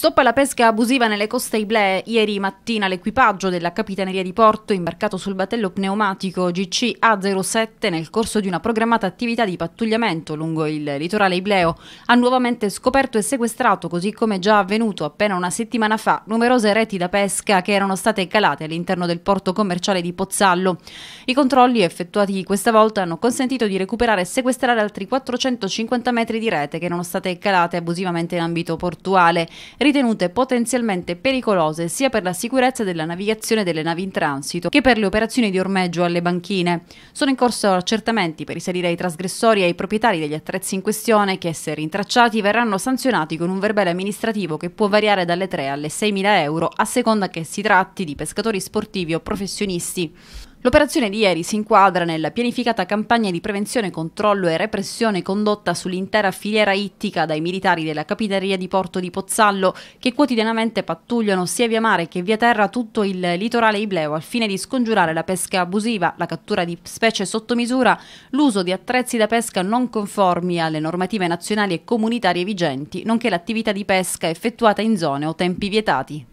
Stop alla pesca abusiva nelle coste Iblee. Ieri mattina l'equipaggio della Capitaneria di Porto, imbarcato sul battello pneumatico GC A07 nel corso di una programmata attività di pattugliamento lungo il litorale ibleo, ha nuovamente scoperto e sequestrato, così come già avvenuto appena una settimana fa, numerose reti da pesca che erano state calate all'interno del porto commerciale di Pozzallo. I controlli effettuati questa volta hanno consentito di recuperare e sequestrare altri 450 metri di rete che erano state calate abusivamente in ambito portuale ritenute potenzialmente pericolose sia per la sicurezza della navigazione delle navi in transito che per le operazioni di ormeggio alle banchine. Sono in corso accertamenti per risalire ai trasgressori e ai proprietari degli attrezzi in questione che, se rintracciati, verranno sanzionati con un verbale amministrativo che può variare dalle 3 alle 6 mila euro a seconda che si tratti di pescatori sportivi o professionisti. L'operazione di ieri si inquadra nella pianificata campagna di prevenzione, controllo e repressione condotta sull'intera filiera ittica dai militari della Capitaneria di Porto di Pozzallo che quotidianamente pattugliano sia via mare che via terra tutto il litorale ibleo al fine di scongiurare la pesca abusiva, la cattura di specie sotto misura, l'uso di attrezzi da pesca non conformi alle normative nazionali e comunitarie vigenti, nonché l'attività di pesca effettuata in zone o tempi vietati.